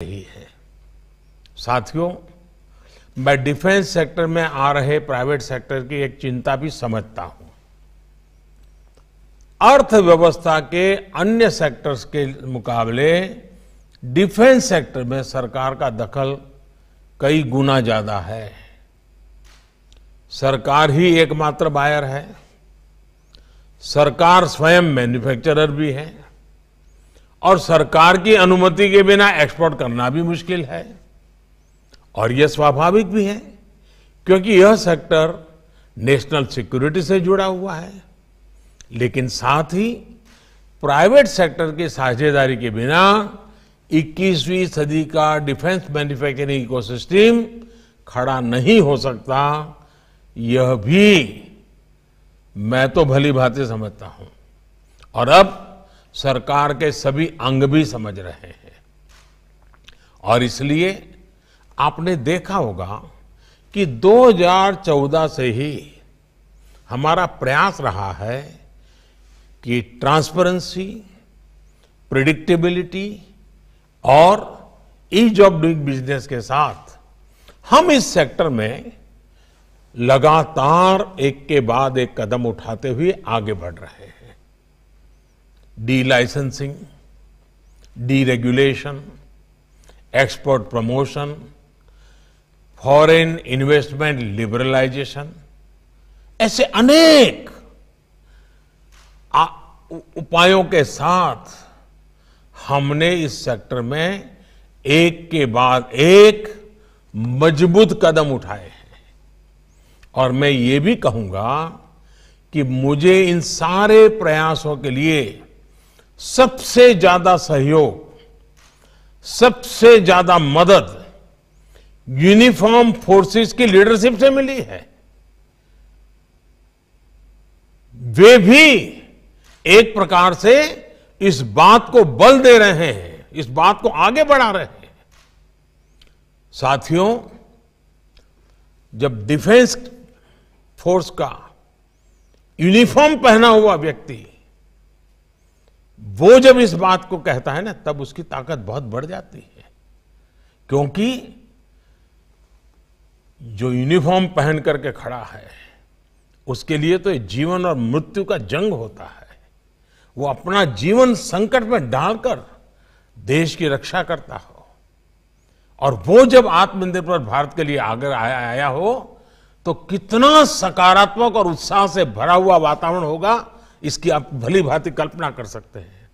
रही है। साथियों, मैं डिफेंस सेक्टर में आ रहे प्राइवेट सेक्टर की एक चिंता भी समझता हूँ। अर्थव्यवस्था के अन्य सेक्टर्स के मुकाबले डिफेंस सेक्टर में सरकार का दखल कई गुना ज़्यादा है। सरकार ही एकमात्र बायर है। सरकार स्वयं मैन्युफैक्चरर भी है। और सरकार की अनुमति के बिना एक्सपोर्ट करना भी मुश्किल है। और यह स्वाभाविक भी है, क्योंकि यह सेक्टर नेशनल सिक्योरिटी से जुड़ा हुआ है। लेकिन साथ ही प्राइवेट सेक्टर की साझेदारी के बिना 21वीं सदी का डिफेंस मैन्युफैक्चरिंग इकोसिस्टम खड़ा नहीं हो सकता, यह भी मैं तो भली भांति समझता हूँ। और अब सरकार के सभी अंग भी समझ रहे हैं। और इसलिए आपने देखा होगा कि 2014 से ही हमारा प्रयास रहा है कि ट्रांसपेरेंसी, प्रिडिक्टेबिलिटी और ईज ऑफ़ डूइंग बिज़नेस के साथ हम इस सेक्टर में लगातार एक के बाद एक कदम उठाते हुए आगे बढ़ रहे हैं। Delicensing deregulation export promotion foreign investment liberalisation ऐसे अनेक उपायों के साथ हमने इस सेक्टर में एक के बाद एक मज़बूत कदम उठाए हैं। और मैं ये भी कहूँगा कि मुझे इन सारे प्रयासों के लिए सबसे ज़्यादा सहयोग, सबसे ज़्यादा मदद यूनिफॉर्म फोर्सेस की लीडरशिप से मिली है। वे भी एक प्रकार से इस बात को बल दे रहे हैं, इस बात को आगे बढ़ा रहे हैं। साथियों, जब डिफेंस फोर्स का यूनिफॉर्म पहना हुआ व्यक्ति वो जब इस बात को कहता है ना तब उसकी ताकत बहुत बढ़ जाती है। क्योंकि जो यूनिफॉर्म पहन करके खड़ा है उसके लिए तो जीवन और मृत्यु का जंग होता है। वो अपना जीवन संकट में डालकर देश की रक्षा करता हो। और वो जब आत्मनिर्भर भारत के लिए आगे आया, आया हो तो कितना सकारात्मक और उत्साह से भरा हुआ वातावरण होगा इसकी आप भली भांति कल्पना कर सकते हैं।